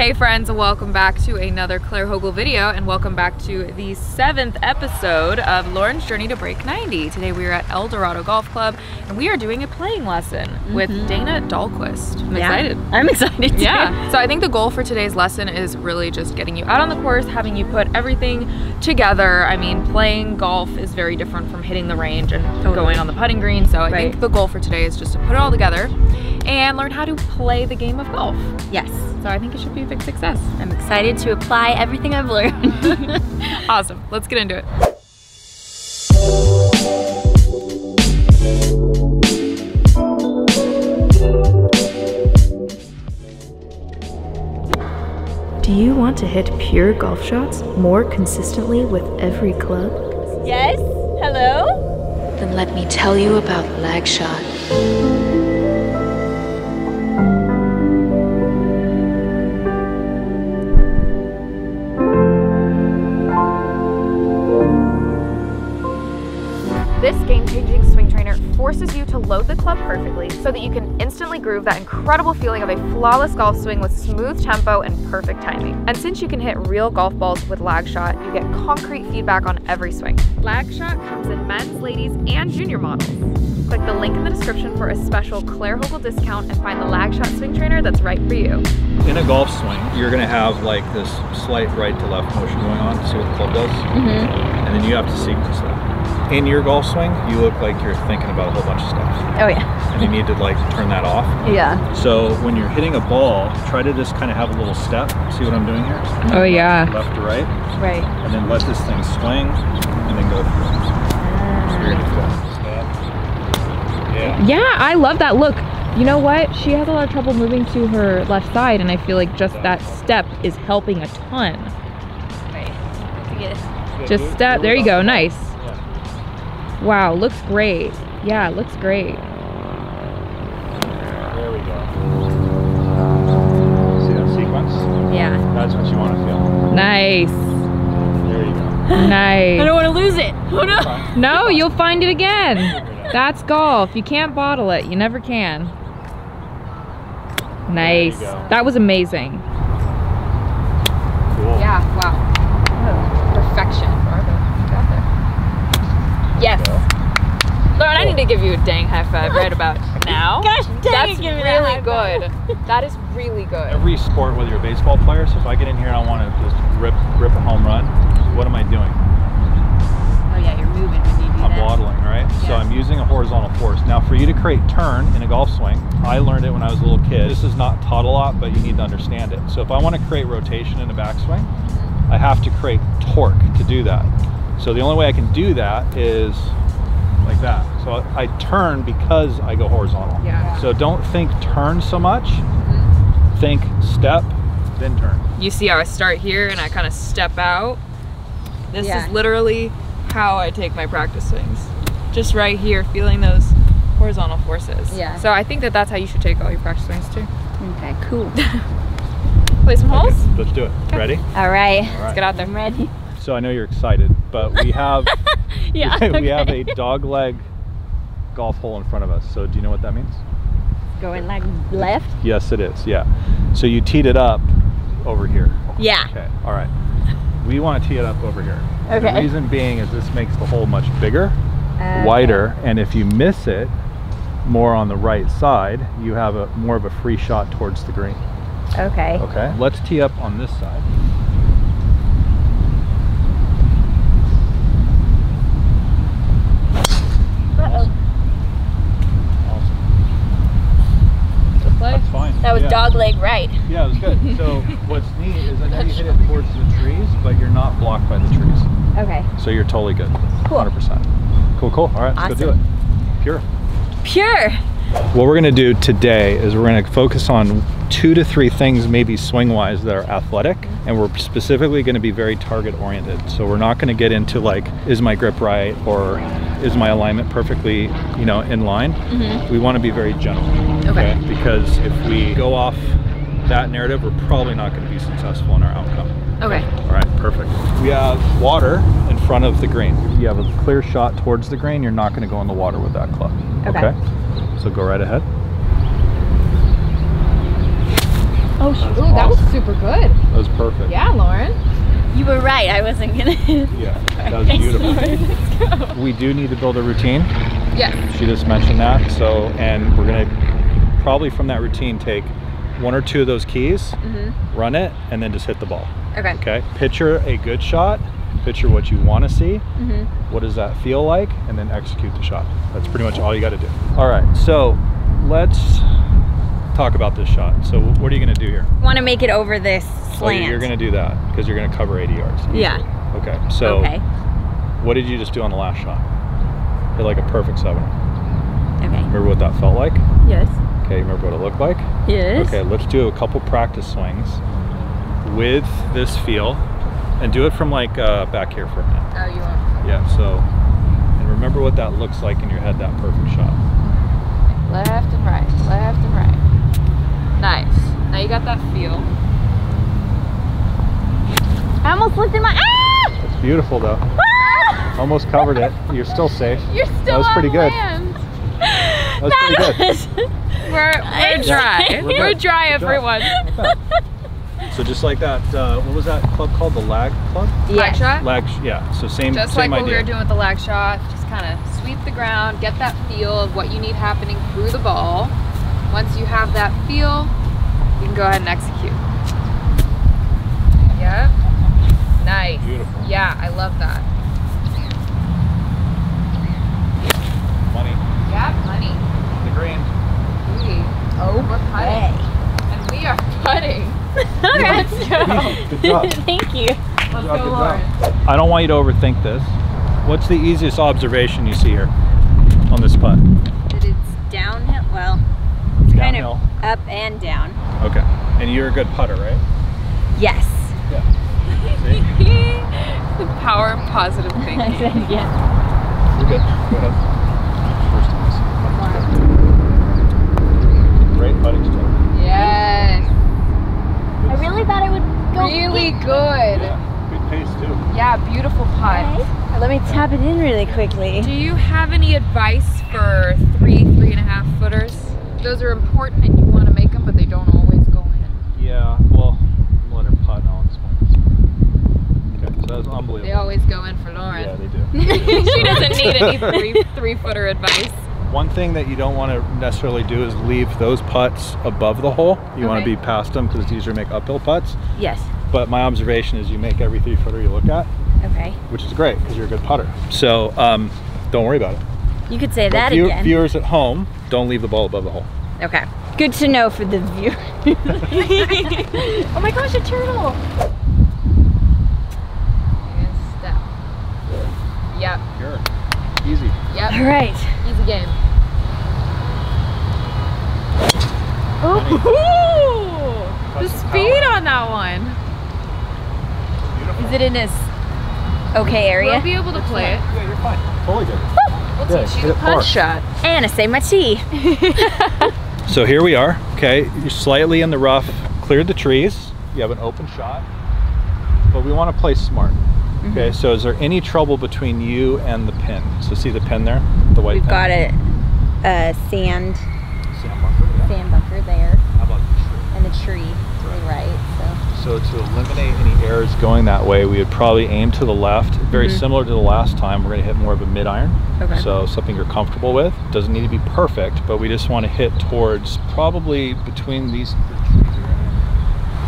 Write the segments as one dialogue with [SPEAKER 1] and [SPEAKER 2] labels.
[SPEAKER 1] Hey friends, welcome back to another Claire Hogle video and welcome back to the seventh episode of Lauren's Journey to Break 90. Today we are at El Dorado Golf Club and we are doing a playing lesson mm -hmm. with mm-hmm. Dana Dahlquist. I'm yeah, excited.
[SPEAKER 2] I'm excited too.
[SPEAKER 1] Yeah. So I think the goal for today's lesson is really just getting you out on the course, having you put everything together. I mean, playing golf is very different from hitting the range and totally. going on the putting green. So I right. think the goal for today is just to put it all together and learn how to play the game of golf.
[SPEAKER 2] Yes.
[SPEAKER 1] So I think it should be a big success.
[SPEAKER 2] I'm excited to apply everything I've learned.
[SPEAKER 1] awesome. Let's get into it.
[SPEAKER 3] Do you want to hit pure golf shots more consistently with every club?
[SPEAKER 2] Yes? Hello?
[SPEAKER 3] Then let me tell you about
[SPEAKER 1] LagShot. Perfectly so that you can instantly groove that incredible feeling of a flawless golf swing with smooth tempo and perfect timing. And since you can hit real golf balls with LagShot, you get concrete feedback on every swing. LagShot comes in men's, ladies, and junior models. Click the link in the description for a special Claire Hogle discount and find the LagShot swing trainer that's right for you.
[SPEAKER 4] In a golf swing, you're gonna have like this slight right to left motion going on. See what the club does? Mm -hmm. And then you have to sequence that in your golf swing, you look like you're thinking about a whole bunch of stuff.
[SPEAKER 2] Oh yeah.
[SPEAKER 4] And you need to like turn that off.
[SPEAKER 2] Yeah.
[SPEAKER 4] So when you're hitting a ball, try to just kind of have a little step. See what I'm doing here?
[SPEAKER 1] Oh yeah.
[SPEAKER 4] Left to right.
[SPEAKER 2] Right.
[SPEAKER 4] And then let this thing swing and then go through. Ah.
[SPEAKER 1] Yeah. Yeah, I love that look. You know what? She has a lot of trouble moving to her left side, and I feel like just that step is helping a ton.
[SPEAKER 2] Right.
[SPEAKER 1] Just step. There you go. Nice. Wow, looks great. Yeah, looks great. Nice.
[SPEAKER 4] There you go.
[SPEAKER 1] Nice.
[SPEAKER 2] I don't want to lose it. Oh
[SPEAKER 1] no. No, you'll find it again. That's golf. You can't bottle it. You never can. Nice. That was amazing.
[SPEAKER 4] Cool.
[SPEAKER 1] Yeah, wow. Oh, perfection. Yes. Lauren, to give you a dang high five right about now.
[SPEAKER 2] Gosh dang
[SPEAKER 1] That's
[SPEAKER 2] it,
[SPEAKER 1] really
[SPEAKER 2] that
[SPEAKER 1] good. that is really good.
[SPEAKER 4] Every sport, whether you're a baseball player, so if I get in here and I want to just rip rip a home run, what am I doing?
[SPEAKER 2] Oh yeah, you're moving when you do
[SPEAKER 4] I'm
[SPEAKER 2] that.
[SPEAKER 4] waddling, right? Yes. So I'm using a horizontal force. Now for you to create turn in a golf swing, I learned it when I was a little kid. This is not taught a lot, but you need to understand it. So if I want to create rotation in a backswing, I have to create torque to do that. So the only way I can do that is like that. So I turn because I go horizontal.
[SPEAKER 1] Yeah.
[SPEAKER 4] So don't think turn so much. Mm-hmm. Think step, then turn.
[SPEAKER 1] You see how I start here and I kind of step out? This yeah. is literally how I take my practice swings. Just right here, feeling those horizontal forces.
[SPEAKER 2] Yeah.
[SPEAKER 1] So I think that that's how you should take all your practice swings too.
[SPEAKER 2] Okay, cool.
[SPEAKER 1] Play some holes?
[SPEAKER 4] Okay, let's do it. Okay. Ready?
[SPEAKER 2] All right. All
[SPEAKER 1] right. Let's get out there.
[SPEAKER 2] I'm ready.
[SPEAKER 4] So I know you're excited, but we have
[SPEAKER 2] yeah,
[SPEAKER 4] we,
[SPEAKER 2] okay.
[SPEAKER 4] have a dog leg golf hole in front of us. So do you know what that means?
[SPEAKER 2] Going like left?
[SPEAKER 4] Yes, it is. Yeah. So you teed it up over here.
[SPEAKER 2] Yeah.
[SPEAKER 4] Okay. All right. We want to tee it up over here.
[SPEAKER 2] Okay.
[SPEAKER 4] The reason being is this makes the hole much bigger, uh, wider, and if you miss it more on the right side, you have a more of a free shot towards the green.
[SPEAKER 2] Okay.
[SPEAKER 4] Okay. Let's tee up on this side.
[SPEAKER 2] That was yeah. dog leg right.
[SPEAKER 4] Yeah, it was good. So what's neat is I know you hit it towards the trees, but you're not blocked by the trees.
[SPEAKER 2] Okay.
[SPEAKER 4] So you're totally good.
[SPEAKER 2] Cool.
[SPEAKER 4] 100%. Cool, cool. All right, let's go do it. Pure.
[SPEAKER 2] Pure.
[SPEAKER 4] What we're gonna do today is we're gonna focus on two to three things, maybe swing-wise, that are athletic, and we're specifically gonna be very target-oriented. So we're not gonna get into like, is my grip right, or is my alignment perfectly, you know, in line? Mm -hmm. We wanna be very general,
[SPEAKER 2] okay. okay?
[SPEAKER 4] Because if we go off that narrative, we're probably not gonna be successful in our outcome.
[SPEAKER 2] Okay.
[SPEAKER 4] All right, perfect. We have water in front of the green. If you have a clear shot towards the green, you're not gonna go in the water with that club.
[SPEAKER 2] okay? okay?
[SPEAKER 4] So go right ahead.
[SPEAKER 2] Oh,
[SPEAKER 4] That's
[SPEAKER 1] Ooh, that was super good.
[SPEAKER 4] That was perfect.
[SPEAKER 1] Yeah, Lauren.
[SPEAKER 2] You were right. I wasn't gonna.
[SPEAKER 4] Yeah, that was beautiful. We do need to build a routine.
[SPEAKER 1] Yes.
[SPEAKER 4] She just mentioned that. So, and we're gonna probably from that routine take one or two of those keys, mm-hmm. run it, and then just hit the ball.
[SPEAKER 2] Okay.
[SPEAKER 4] Okay. Picture a good shot. Picture what you want to see. Mm-hmm. What does that feel like? And then execute the shot. That's pretty much all you got to do. All right. So, let's talk about this shot. So, what are you going to do here?
[SPEAKER 2] Want to make it over this oh,
[SPEAKER 4] Well,
[SPEAKER 2] slant?
[SPEAKER 4] you're going to do that because you're going to cover 80 yards. easily.
[SPEAKER 2] Yeah.
[SPEAKER 4] Okay. So,
[SPEAKER 2] okay.
[SPEAKER 4] what did you just do on the last shot? Hit like a perfect seven.
[SPEAKER 2] Okay.
[SPEAKER 4] Remember what that felt like?
[SPEAKER 2] Yes.
[SPEAKER 4] Okay. Remember what it looked like?
[SPEAKER 2] Yes.
[SPEAKER 4] Okay, let's do a couple practice swings with this feel and do it from like uh, back here for a minute.
[SPEAKER 1] Oh, you want
[SPEAKER 4] Yeah, so, and remember what that looks like in your head, that perfect shot.
[SPEAKER 1] left and right, left and right. Nice. Now you got that feel.
[SPEAKER 2] I almost lifted my. Ah!
[SPEAKER 4] It's beautiful though. Almost covered it. You're still safe.
[SPEAKER 1] You're still
[SPEAKER 4] That was pretty good.
[SPEAKER 1] land.
[SPEAKER 4] That was pretty good.
[SPEAKER 2] Was-
[SPEAKER 1] We're, we're dry.
[SPEAKER 4] We're
[SPEAKER 1] We're dry, everyone.
[SPEAKER 4] So just like that, uh, what was that club called? The lag club?
[SPEAKER 1] Lag shot.
[SPEAKER 4] Lag, yeah. So same,
[SPEAKER 1] Just like
[SPEAKER 4] same
[SPEAKER 1] what we
[SPEAKER 4] idea.
[SPEAKER 1] were doing with the lag shot, just kind of sweep the ground, get that feel of what you need happening through the ball. Once you have that feel, you can go ahead and execute. Yep. Nice.
[SPEAKER 4] Beautiful.
[SPEAKER 1] Yeah, I love that.
[SPEAKER 4] Money.
[SPEAKER 1] Yeah, money.
[SPEAKER 4] The green.
[SPEAKER 1] Booty. Oh, we're putting. And we are putting. Let's go.
[SPEAKER 4] Good job.
[SPEAKER 2] Thank you.
[SPEAKER 1] Let's go, Lauren.
[SPEAKER 4] I don't want you to overthink this. What's the easiest observation you see here on this putt?
[SPEAKER 2] That it's downhill. Well, it's kind
[SPEAKER 4] Downhill.
[SPEAKER 2] of up and down.
[SPEAKER 4] Okay. And you're a good putter, right?
[SPEAKER 2] Yes.
[SPEAKER 4] Yeah.
[SPEAKER 1] The power of positive
[SPEAKER 2] I
[SPEAKER 1] thinking.
[SPEAKER 2] said yes.
[SPEAKER 4] You're good. Go ahead. Great putting stroke.
[SPEAKER 1] yes.
[SPEAKER 2] I really thought it would go.
[SPEAKER 1] Really good.
[SPEAKER 4] Yeah. Good pace too.
[SPEAKER 1] Yeah, beautiful putt.
[SPEAKER 2] Okay. Let me tap it in really quickly.
[SPEAKER 1] Do you have any advice for three, three and a half footers? Those are important and you want to make them, but they don't always go in.
[SPEAKER 4] Yeah. Well, let her putt now. Explain this. Okay. So that was unbelievable.
[SPEAKER 1] They always go in for Lauren.
[SPEAKER 4] Yeah, they do.
[SPEAKER 1] she doesn't need any three, three footer advice.
[SPEAKER 4] One thing that you don't want to necessarily do is leave those putts above the hole. You want to be past them because it's easier to make uphill putts.
[SPEAKER 2] Yes.
[SPEAKER 4] But my observation is you make every three footer you look at,
[SPEAKER 2] Okay.
[SPEAKER 4] which is great because you're a good putter. So um, don't worry about it.
[SPEAKER 2] You could say
[SPEAKER 4] But
[SPEAKER 2] that
[SPEAKER 4] view-
[SPEAKER 2] again.
[SPEAKER 4] Viewers at home, don't leave the ball above the hole.
[SPEAKER 2] Okay. Good to know for the viewer. oh my gosh, a turtle!
[SPEAKER 1] And step. Yep,
[SPEAKER 4] Sure. Easy.
[SPEAKER 1] Yep.
[SPEAKER 2] All right.
[SPEAKER 1] Easy game.
[SPEAKER 2] Ooh!
[SPEAKER 1] The speed on that one.
[SPEAKER 4] Beautiful.
[SPEAKER 2] Is it in this okay area?
[SPEAKER 1] We'll be able to play it.
[SPEAKER 4] Yeah, you're fine. Totally good.
[SPEAKER 1] We'll
[SPEAKER 4] Yeah,
[SPEAKER 1] teach you the
[SPEAKER 4] it far.
[SPEAKER 1] punch shot.
[SPEAKER 2] And I saved my tea.
[SPEAKER 4] So here we are. Okay, you're slightly in the rough, cleared the trees. You have an open shot, but we want to play smart.
[SPEAKER 2] Mm-hmm.
[SPEAKER 4] Okay, so is there any trouble between you and the pin? So see the pin there, the white
[SPEAKER 2] We've
[SPEAKER 4] pin.
[SPEAKER 2] got a, a sand
[SPEAKER 4] Sand bunker, yeah.
[SPEAKER 2] sand bunker there
[SPEAKER 4] How about the tree?
[SPEAKER 2] and the tree to the right.
[SPEAKER 4] So to eliminate any errors going that way, we would probably aim to the left. Very similar to the last time, we're going to hit more of a mid iron.
[SPEAKER 2] Okay.
[SPEAKER 4] So something you're comfortable with. Doesn't need to be perfect, but we just want to hit towards probably between these.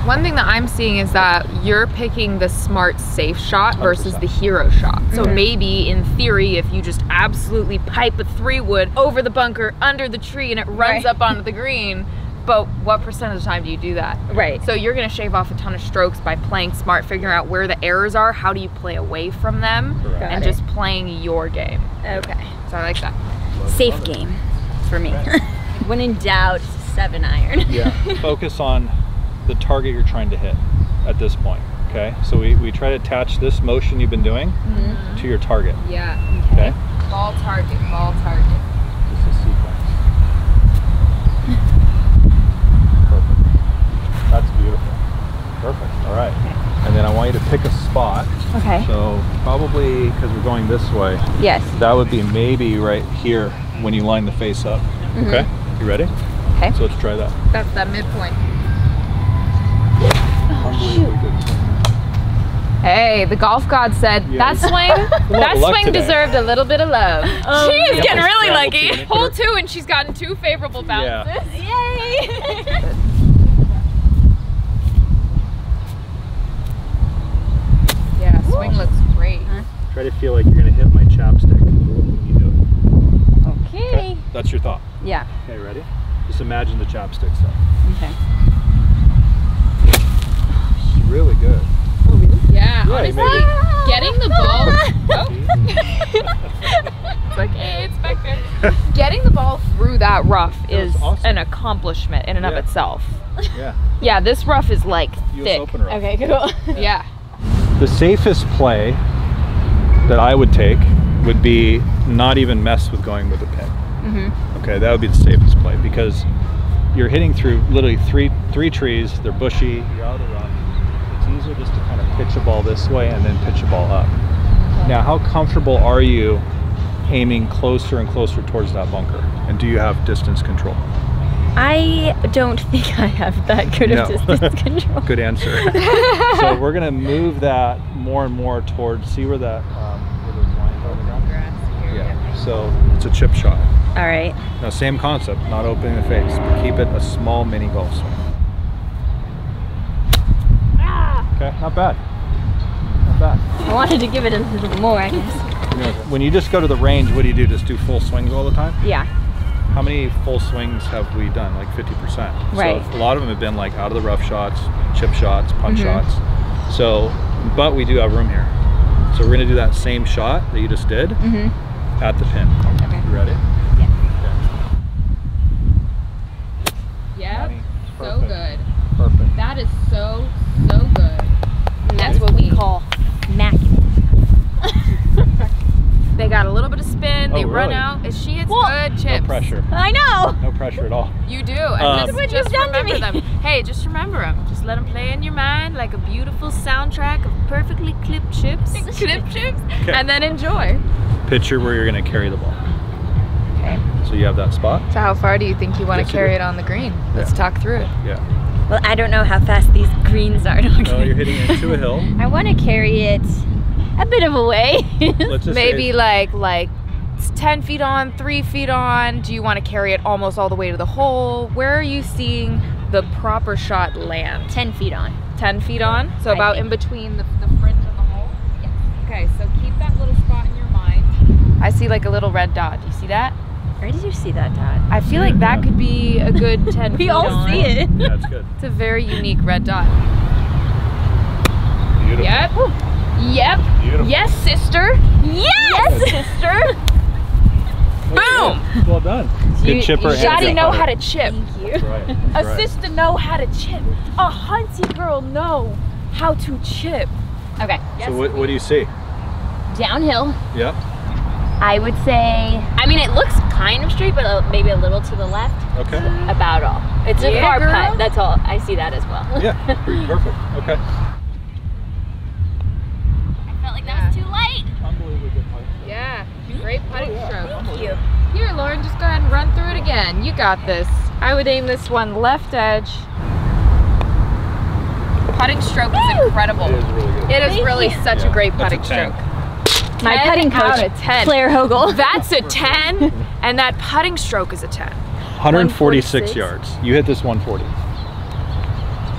[SPEAKER 1] One thing that I'm seeing is that you're picking the smart, safe shot versus
[SPEAKER 4] 100%.
[SPEAKER 1] the hero shot. So
[SPEAKER 2] Mhm.
[SPEAKER 1] maybe in theory, if you just absolutely pipe a three wood over the bunker, under the tree, and it runs
[SPEAKER 2] Right.
[SPEAKER 1] up onto the green, but what percent of the time do you do that?
[SPEAKER 2] Right.
[SPEAKER 1] So you're gonna shave off a ton of strokes by playing smart, figuring out where the errors are, how do you play away from them,
[SPEAKER 4] Correct.
[SPEAKER 2] Got
[SPEAKER 1] and
[SPEAKER 2] it.
[SPEAKER 1] just playing your game.
[SPEAKER 2] Okay.
[SPEAKER 1] So I like that.
[SPEAKER 2] Safe game for me. when in doubt, seven iron.
[SPEAKER 4] Yeah. Focus on the target you're trying to hit at this point. Okay. So we, we try to attach this motion you've been doing
[SPEAKER 2] Mm-hmm.
[SPEAKER 4] to your target.
[SPEAKER 1] Yeah.
[SPEAKER 4] Okay.
[SPEAKER 1] Ball target, ball target.
[SPEAKER 4] Just a sequence. Perfect. That's beautiful. Perfect. All right. And then I want you to pick a spot.
[SPEAKER 2] Okay.
[SPEAKER 4] So probably because we're going this way,
[SPEAKER 2] Yes.
[SPEAKER 4] that would be maybe right here when you line the face up. Okay. You ready?
[SPEAKER 2] Okay.
[SPEAKER 4] So let's try that.
[SPEAKER 1] That's that midpoint. Hey, the golf god said
[SPEAKER 4] Yeah.
[SPEAKER 1] that swing, that swing
[SPEAKER 4] today.
[SPEAKER 1] deserved a little bit of love. Um, she is getting really lucky.
[SPEAKER 4] to.
[SPEAKER 1] Hole two, and she's gotten two favorable bounces.
[SPEAKER 4] Yeah.
[SPEAKER 1] bounces.
[SPEAKER 2] Yay!
[SPEAKER 1] Yeah, swing looks great.
[SPEAKER 4] Try to feel like you're gonna hit my chapstick when you do it.
[SPEAKER 2] okay.
[SPEAKER 4] That's your thought.
[SPEAKER 2] Yeah.
[SPEAKER 4] Okay, ready? Just imagine the chapstick stuff.
[SPEAKER 2] Okay.
[SPEAKER 4] It's really good.
[SPEAKER 1] Yeah,
[SPEAKER 4] Yeah,
[SPEAKER 1] honestly,
[SPEAKER 4] made
[SPEAKER 1] getting the ball. oh. it's like, hey, it's back there. Getting the ball through that rough
[SPEAKER 4] That was
[SPEAKER 1] is
[SPEAKER 4] awesome.
[SPEAKER 1] an accomplishment in and
[SPEAKER 4] Yeah.
[SPEAKER 1] of itself.
[SPEAKER 4] Yeah.
[SPEAKER 1] Yeah, this rough is like
[SPEAKER 4] US
[SPEAKER 1] thick.
[SPEAKER 4] Open rough.
[SPEAKER 2] Okay, cool.
[SPEAKER 1] Yeah.
[SPEAKER 4] The safest play that I would take would be not even mess with going with a pin.
[SPEAKER 1] Mm-hmm.
[SPEAKER 4] Okay, that would be the safest play because you're hitting through literally three three trees. They're bushy. You're out of the rough. It's easier just to kind of pitch a ball this way and then pitch a ball up. Now, how comfortable are you aiming closer and closer towards that bunker? And do you have distance control?
[SPEAKER 2] I don't think I have that good
[SPEAKER 4] No.
[SPEAKER 2] of distance control.
[SPEAKER 4] Good answer. so we're gonna move that more and more towards. See where that um, where those lines are on the? Yeah. So it's a chip shot.
[SPEAKER 2] All right.
[SPEAKER 4] Now, same concept, not opening the face, but keep it a small mini golf swing. Okay, not bad. Not bad.
[SPEAKER 2] I wanted to give it a little more, I guess.
[SPEAKER 4] When you just go to the range, what do you do? Just do full swings all the time?
[SPEAKER 2] Yeah.
[SPEAKER 4] How many full swings have we done? Like 50%.
[SPEAKER 2] Right.
[SPEAKER 4] So a lot of them have been like out of the rough shots, chip shots, punch
[SPEAKER 2] Mhm.
[SPEAKER 4] shots. So, but we do have room here. So we're gonna do that same shot that you just did
[SPEAKER 2] Mm-hmm.
[SPEAKER 4] at the pin.
[SPEAKER 2] Okay.
[SPEAKER 4] You ready?
[SPEAKER 2] Yeah.
[SPEAKER 1] Yep. So good.
[SPEAKER 4] Perfect.
[SPEAKER 1] That is so, so good.
[SPEAKER 2] And that's what we call macking.
[SPEAKER 1] They got a little bit of spin. They
[SPEAKER 4] Oh,
[SPEAKER 1] run out. And she hits
[SPEAKER 2] Well-
[SPEAKER 1] good chips.
[SPEAKER 4] No pressure.
[SPEAKER 2] I know.
[SPEAKER 4] No pressure at all.
[SPEAKER 1] You do.
[SPEAKER 4] Um,
[SPEAKER 1] just,
[SPEAKER 4] what
[SPEAKER 1] just
[SPEAKER 2] you've done to
[SPEAKER 1] remember
[SPEAKER 2] me.
[SPEAKER 1] them. Hey, just remember them. Just let them play in your mind like a beautiful soundtrack of perfectly clipped chips. clipped chips.
[SPEAKER 4] Okay.
[SPEAKER 1] And then enjoy.
[SPEAKER 4] Picture where you're gonna carry the ball.
[SPEAKER 1] Okay.
[SPEAKER 4] So you have that spot?
[SPEAKER 1] So how far do you think you want
[SPEAKER 4] Yes,
[SPEAKER 1] to carry it on the green? Let's
[SPEAKER 4] Yeah.
[SPEAKER 1] talk through it.
[SPEAKER 4] Yeah.
[SPEAKER 2] Well, I don't know how fast these greens are.
[SPEAKER 4] Oh, you're hitting into a hill.
[SPEAKER 2] I want to carry it a bit of a way.
[SPEAKER 4] Let's just
[SPEAKER 1] Maybe
[SPEAKER 4] say,
[SPEAKER 1] like like it's 10 feet on, 3 feet on. Do you want to carry it almost all the way to the hole? Where are you seeing the proper shot land?
[SPEAKER 2] 10 feet on.
[SPEAKER 1] 10 feet on? So
[SPEAKER 2] I
[SPEAKER 1] about
[SPEAKER 2] think.
[SPEAKER 1] in between the, the fringe and the hole?
[SPEAKER 2] Yes.
[SPEAKER 1] Okay, so keep that little spot in your mind. I see like a little red dot. Do you see that?
[SPEAKER 2] Where did you see that, Dot?
[SPEAKER 1] I feel like that could be a good 10
[SPEAKER 2] We
[SPEAKER 1] feet
[SPEAKER 2] all
[SPEAKER 1] on.
[SPEAKER 2] see it.
[SPEAKER 4] yeah, it's good.
[SPEAKER 1] It's a very unique red dot.
[SPEAKER 4] Beautiful.
[SPEAKER 1] Yep. Yep.
[SPEAKER 4] Beautiful.
[SPEAKER 1] Yes, sister.
[SPEAKER 2] Yes, sister.
[SPEAKER 1] Boom.
[SPEAKER 4] Well done. Good
[SPEAKER 2] You-
[SPEAKER 4] chipper
[SPEAKER 2] you
[SPEAKER 1] Shotty know how to chip.
[SPEAKER 2] Thank you.
[SPEAKER 4] That's right.
[SPEAKER 1] A
[SPEAKER 4] right.
[SPEAKER 1] sister know how to chip. A hunty girl know how to chip.
[SPEAKER 2] Okay.
[SPEAKER 4] So what, what do you see?
[SPEAKER 2] Downhill.
[SPEAKER 4] Yep.
[SPEAKER 2] I would say. I mean, it looks kind of straight, but uh, maybe a little to the left.
[SPEAKER 4] Okay.
[SPEAKER 2] About all. It's a
[SPEAKER 1] Yeah,
[SPEAKER 2] far
[SPEAKER 1] girl.
[SPEAKER 2] putt. That's all. I see that as well.
[SPEAKER 4] Yeah. Perfect. Okay.
[SPEAKER 2] I felt like that was too light.
[SPEAKER 4] Unbelievably good putt.
[SPEAKER 1] Yeah, great putting oh, stroke.
[SPEAKER 2] Thank you.
[SPEAKER 1] Here, Lauren, just go ahead and run through it again. You got this. I would aim this one left edge. Putting stroke is incredible.
[SPEAKER 4] It is really good.
[SPEAKER 1] It is really such
[SPEAKER 4] Yeah,
[SPEAKER 1] a great
[SPEAKER 4] that's a
[SPEAKER 1] putting stroke.
[SPEAKER 2] My putting
[SPEAKER 1] out
[SPEAKER 2] coach,
[SPEAKER 1] of 10.
[SPEAKER 2] Claire Hogle.
[SPEAKER 1] That's a 10, and that putting stroke is a 10.
[SPEAKER 4] 146
[SPEAKER 1] 146?
[SPEAKER 4] yards. You hit this 140.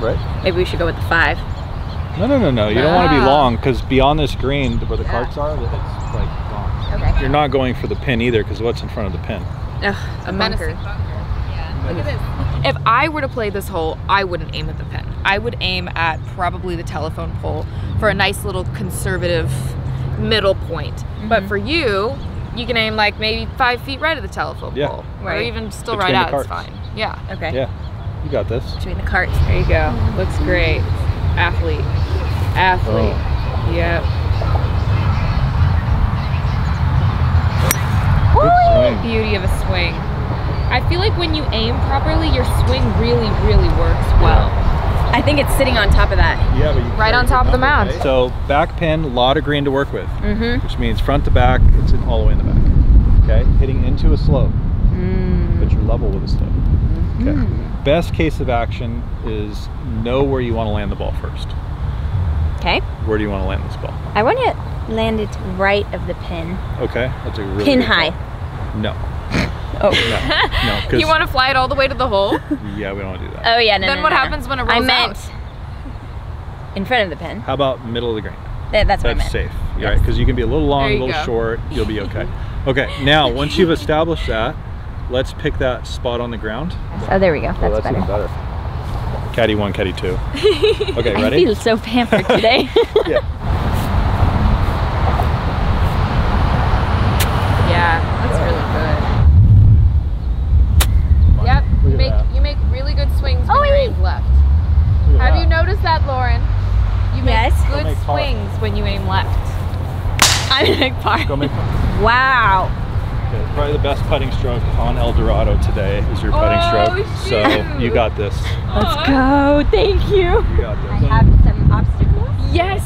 [SPEAKER 4] Right?
[SPEAKER 2] Maybe we should go with the five.
[SPEAKER 4] No, no, no, no. You don't want to be long because beyond this green, where the
[SPEAKER 1] Yeah.
[SPEAKER 4] carts are, it's like gone.
[SPEAKER 1] Okay.
[SPEAKER 4] You're not going for the pin either because what's in front of the pin?
[SPEAKER 2] Ugh, a bunker.
[SPEAKER 1] Look at this. If I were to play this hole, I wouldn't aim at the pin. I would aim at probably the telephone pole for a nice little conservative middle point. Mm-hmm. But for you, you can aim like maybe five feet right of the telephone
[SPEAKER 4] Yeah.
[SPEAKER 1] pole, or
[SPEAKER 2] Right.
[SPEAKER 1] even still
[SPEAKER 4] Between
[SPEAKER 1] right
[SPEAKER 4] the
[SPEAKER 1] out. It's fine. Yeah.
[SPEAKER 2] Okay.
[SPEAKER 4] Yeah. You got this.
[SPEAKER 2] Between the carts.
[SPEAKER 1] There you go. Looks great. Athlete. Athlete. Oh. Yep.
[SPEAKER 4] Good swing.
[SPEAKER 1] Beauty of a swing. I feel like when you aim properly, your swing really, really works well.
[SPEAKER 2] I think it's sitting on top of that.
[SPEAKER 4] Yeah, but you
[SPEAKER 1] Right on top of the
[SPEAKER 4] number,
[SPEAKER 1] mound.
[SPEAKER 4] right? So back pin, a lot of green to work with,
[SPEAKER 2] Mm-hmm.
[SPEAKER 4] which means front to back, it's in all the way in the back. Okay, hitting into a slope,
[SPEAKER 2] Mm.
[SPEAKER 4] but you're level with a slope. Okay.
[SPEAKER 2] Mm.
[SPEAKER 4] Best case of action is know where you want to land the ball first.
[SPEAKER 2] Okay.
[SPEAKER 4] Where do you want to land this ball?
[SPEAKER 2] I want to land it right of the pin.
[SPEAKER 4] Okay, that's a really
[SPEAKER 2] Pin
[SPEAKER 4] good
[SPEAKER 2] high.
[SPEAKER 4] call. No,
[SPEAKER 2] Oh.
[SPEAKER 4] no, no. Because
[SPEAKER 1] You want to fly it all the way to the hole?
[SPEAKER 4] yeah, we don't want to do that.
[SPEAKER 2] Oh yeah, no.
[SPEAKER 1] Then
[SPEAKER 2] no,
[SPEAKER 1] what
[SPEAKER 2] no, no.
[SPEAKER 1] happens when it rolls I
[SPEAKER 2] meant
[SPEAKER 1] out?
[SPEAKER 2] in front of the pin.
[SPEAKER 4] How about middle of the green?
[SPEAKER 2] That, that's what I
[SPEAKER 4] That's
[SPEAKER 2] meant.
[SPEAKER 4] safe, yeah, right? Because you can be a little long, a little
[SPEAKER 1] go.
[SPEAKER 4] short. You'll be okay. Okay, now once you've established that, let's pick that spot on the ground.
[SPEAKER 2] Oh, there we go. That's,
[SPEAKER 4] oh, that's
[SPEAKER 2] better.
[SPEAKER 4] even better. Caddy one, caddy two. Okay,
[SPEAKER 2] I
[SPEAKER 4] ready?
[SPEAKER 2] feel so pampered today.
[SPEAKER 4] Yeah.
[SPEAKER 1] Yeah, that's really good. Yep,
[SPEAKER 4] Look
[SPEAKER 1] you
[SPEAKER 4] at
[SPEAKER 1] make
[SPEAKER 4] that.
[SPEAKER 1] you make really good swings when
[SPEAKER 2] Oh,
[SPEAKER 1] you're
[SPEAKER 2] wait.
[SPEAKER 1] aimed left.
[SPEAKER 4] Look at
[SPEAKER 1] Have you
[SPEAKER 4] that.
[SPEAKER 1] noticed that, Lauren? You make
[SPEAKER 2] Yes.
[SPEAKER 1] good
[SPEAKER 4] Go make par.
[SPEAKER 1] swings when you aim left.
[SPEAKER 2] I'm a big part.
[SPEAKER 4] Go make
[SPEAKER 2] Wow.
[SPEAKER 4] Okay, probably the best putting stroke on El Dorado today is your putting
[SPEAKER 1] Oh,
[SPEAKER 4] stroke. So you got this.
[SPEAKER 2] Let's go. Thank you.
[SPEAKER 4] You got this.
[SPEAKER 2] I have some obstacles.
[SPEAKER 1] Yes.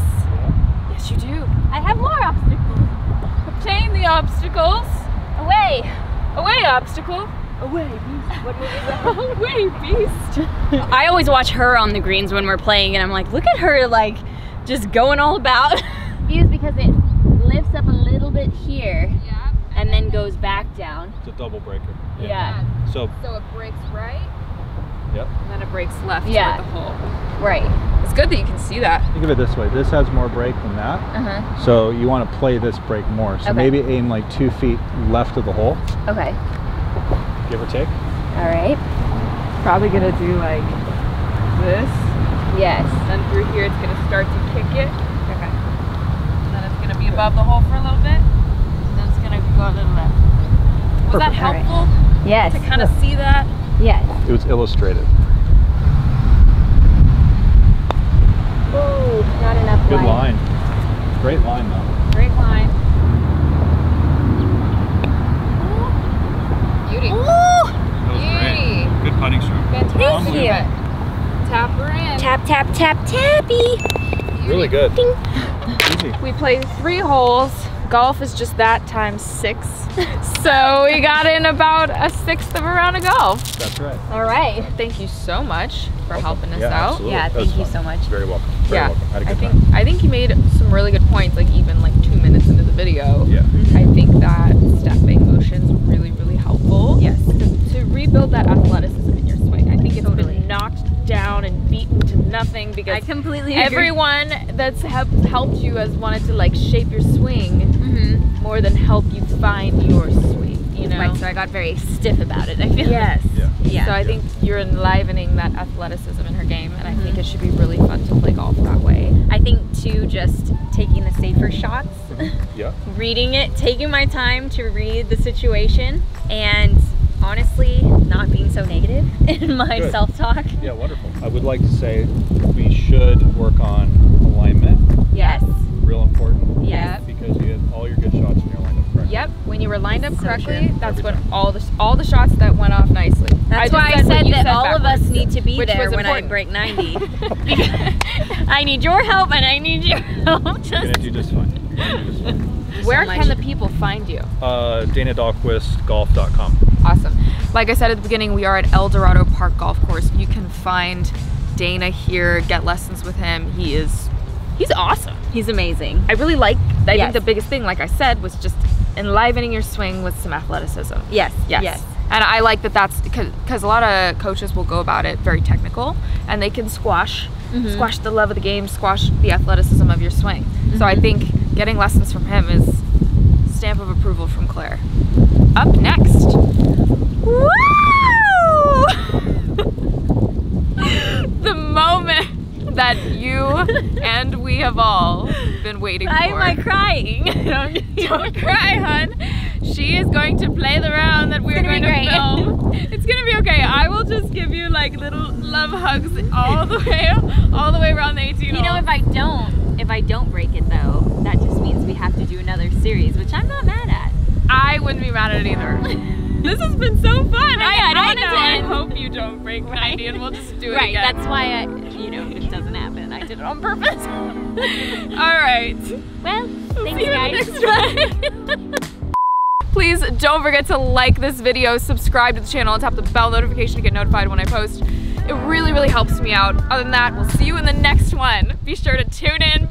[SPEAKER 1] Yes, you do.
[SPEAKER 2] I have more obstacles.
[SPEAKER 1] Obtain the obstacles.
[SPEAKER 2] Away.
[SPEAKER 1] Away, obstacle.
[SPEAKER 2] Away, beast. What movie is that?
[SPEAKER 1] Away, beast.
[SPEAKER 2] I always watch her on the greens when we're playing, and I'm like, look at her, like, just going all about. Views because it lifts up a little bit here
[SPEAKER 1] Yeah.
[SPEAKER 2] and then goes back down.
[SPEAKER 4] It's a double breaker.
[SPEAKER 2] Yeah.
[SPEAKER 4] So,
[SPEAKER 1] So it breaks right,
[SPEAKER 4] yep.
[SPEAKER 1] and then it breaks left
[SPEAKER 2] Yeah.
[SPEAKER 1] the hole.
[SPEAKER 2] Right.
[SPEAKER 1] It's good that you can see that.
[SPEAKER 4] Think of it this way. This has more break than that.
[SPEAKER 2] Uh huh.
[SPEAKER 4] So you want to play this break more. So
[SPEAKER 2] Okay.
[SPEAKER 4] maybe aim like two feet left of the hole,
[SPEAKER 2] Okay.
[SPEAKER 4] give or take.
[SPEAKER 2] All right.
[SPEAKER 1] Probably gonna do like this.
[SPEAKER 2] Yes.
[SPEAKER 1] Then through here, it's gonna start to kick it. Okay. And Then it's gonna be above the hole for a little bit. Then it's gonna go a little left. Was that
[SPEAKER 2] Perfect. All right.
[SPEAKER 1] helpful
[SPEAKER 2] Yes.
[SPEAKER 1] to kind of see that?
[SPEAKER 2] Yes.
[SPEAKER 4] It was illustrated.
[SPEAKER 2] Ooh, not enough
[SPEAKER 4] Good
[SPEAKER 2] light.
[SPEAKER 4] line. Great line though.
[SPEAKER 1] Great line. Beauty.
[SPEAKER 2] Ooh.
[SPEAKER 4] That was
[SPEAKER 1] Beauty.
[SPEAKER 4] great. Good putting stroke.
[SPEAKER 1] Fantastic.
[SPEAKER 2] you.
[SPEAKER 1] Tap her in.
[SPEAKER 2] Tap, tap, tap, tappy.
[SPEAKER 4] Really good. Easy.
[SPEAKER 1] We played three holes. Golf is just that times six. so we got in about a sixth of a round of golf.
[SPEAKER 4] That's right.
[SPEAKER 2] All right.
[SPEAKER 1] Thank you so much for helping us
[SPEAKER 4] yeah,
[SPEAKER 1] out.
[SPEAKER 4] Absolutely.
[SPEAKER 2] Yeah, thank you
[SPEAKER 4] fun.
[SPEAKER 2] so much.
[SPEAKER 4] Very welcome. Very
[SPEAKER 1] yeah,
[SPEAKER 4] welcome. Had a
[SPEAKER 1] I
[SPEAKER 4] good
[SPEAKER 1] think
[SPEAKER 4] time.
[SPEAKER 1] I think you made some really good points. Like even like two minutes into the video,
[SPEAKER 4] Yeah. Mm-hmm.
[SPEAKER 1] I think that stepping motion's really really helpful.
[SPEAKER 2] Yes.
[SPEAKER 1] To, to rebuild that athleticism in your swing. I think it's
[SPEAKER 2] Totally.
[SPEAKER 1] been knocked down and beaten to nothing because
[SPEAKER 2] I completely agree.
[SPEAKER 1] everyone that's helped helped you has wanted to like shape your swing
[SPEAKER 2] Mm-hmm.
[SPEAKER 1] more than help you find your swing. You know.
[SPEAKER 2] Right, so I got very stiff about it. I feel.
[SPEAKER 1] Yes.
[SPEAKER 4] Yeah.
[SPEAKER 2] Yeah.
[SPEAKER 1] So I think you're enlivening that athleticism in her game, and I
[SPEAKER 2] Mm-hmm.
[SPEAKER 1] think it should be really fun to play golf that way.
[SPEAKER 2] I think too, just taking the safer shots,
[SPEAKER 4] Yeah.
[SPEAKER 2] reading it, taking my time to read the situation, and honestly, not being so negative in my
[SPEAKER 4] Good.
[SPEAKER 2] self-talk.
[SPEAKER 4] Yeah, wonderful. I would like to say we should work on alignment.
[SPEAKER 2] Yes.
[SPEAKER 4] Real important.
[SPEAKER 2] Yes.
[SPEAKER 4] Because you had all your good shots when you're lined up correctly.
[SPEAKER 1] Yep. When you were lined up
[SPEAKER 2] So
[SPEAKER 1] correctly,
[SPEAKER 2] true.
[SPEAKER 1] that's
[SPEAKER 4] Every
[SPEAKER 1] when
[SPEAKER 4] time.
[SPEAKER 1] all the all the shots that went off nicely.
[SPEAKER 2] That's
[SPEAKER 1] just
[SPEAKER 2] why I
[SPEAKER 1] what
[SPEAKER 2] said
[SPEAKER 1] you
[SPEAKER 2] that all of us need to be
[SPEAKER 1] which
[SPEAKER 2] there
[SPEAKER 1] was
[SPEAKER 2] when I break 90. because I need your help and I need your help.
[SPEAKER 4] You're
[SPEAKER 2] Just
[SPEAKER 4] gonna do just fine. You're gonna do just fine.
[SPEAKER 1] Where
[SPEAKER 2] so
[SPEAKER 1] can
[SPEAKER 2] much.
[SPEAKER 1] the people find you?
[SPEAKER 4] Uh, DanaDahlquistGolf.com.
[SPEAKER 1] Awesome. Like I said at the beginning, we are at El Dorado Park Golf Course. You can find Dana here, get lessons with him. He is he's awesome.
[SPEAKER 2] he's amazing.
[SPEAKER 1] I really like I
[SPEAKER 2] Yes.
[SPEAKER 1] think the biggest thing, like I said, was just enlivening your swing with some athleticism.
[SPEAKER 2] Yes.
[SPEAKER 1] Yes.
[SPEAKER 2] Yes.
[SPEAKER 1] And I like that that's because a lot of coaches will go about it very technical and they can squash
[SPEAKER 2] Mm-hmm.
[SPEAKER 1] squash the love of the game, squash the athleticism of your swing. So I
[SPEAKER 2] Mm-hmm.
[SPEAKER 1] think getting lessons from him is stamp of approval from Claire. Up next.
[SPEAKER 2] Woo!
[SPEAKER 1] the moment that you and we have all been waiting
[SPEAKER 2] Why
[SPEAKER 1] for.
[SPEAKER 2] Why am I crying?
[SPEAKER 1] Don't cry, hun. She is going to play the round that we're going to
[SPEAKER 2] great.
[SPEAKER 1] film. It's gonna be okay. I will just give you like little love hugs all the way, all the way around the 18
[SPEAKER 2] You know, if I don't, if I don't break it though, that just means we have to do another series, which I'm not mad at.
[SPEAKER 1] I wouldn't be mad at it either. this has been so fun. I,
[SPEAKER 2] I don't
[SPEAKER 1] I,
[SPEAKER 2] want it to
[SPEAKER 1] know. I hope you don't break 90 and we'll just do it
[SPEAKER 2] right.
[SPEAKER 1] again.
[SPEAKER 2] That's why I, you know, it doesn't happen, I did it on purpose.
[SPEAKER 1] all right.
[SPEAKER 2] well, thanks
[SPEAKER 1] See you
[SPEAKER 2] guys.
[SPEAKER 1] Please don't forget to like this video, subscribe to the channel, and tap the bell notification to get notified when I post. It really, really helps me out. Other than that, we'll see you in the next one. Be sure to tune in.